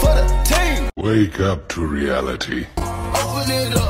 for the team. Wake up to reality. Open it up.